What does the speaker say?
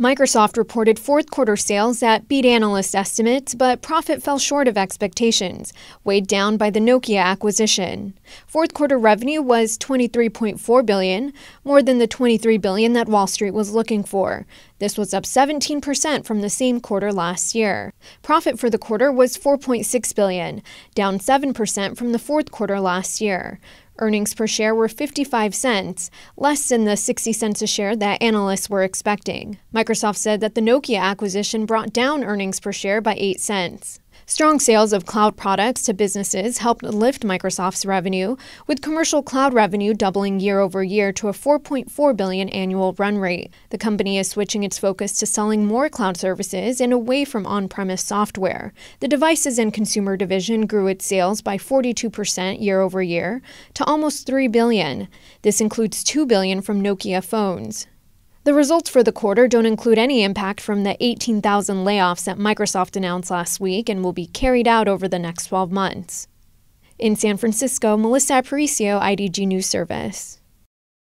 Microsoft reported fourth quarter sales that beat analyst estimates, but profit fell short of expectations, weighed down by the Nokia acquisition. Fourth quarter revenue was 23.4 billion, more than the 23 billion that Wall Street was looking for. This was up 17% from the same quarter last year. Profit for the quarter was 4.6 billion, down 7% from the fourth quarter last year. Earnings per share were 55 cents, less than the 60 cents a share that analysts were expecting. Microsoft said that the Nokia acquisition brought down earnings per share by 8 cents. Strong sales of cloud products to businesses helped lift Microsoft's revenue, with commercial cloud revenue doubling year over year to a 4.4 billion annual run rate. The company is switching its focus to selling more cloud services and away from on-premise software. The devices and consumer division grew its sales by 42% year over year to almost 3 billion. This includes 2 billion from Nokia phones. The results for the quarter don't include any impact from the 18,000 layoffs that Microsoft announced last week and will be carried out over the next 12 months. In San Francisco, Melissa Aparicio, IDG News Service.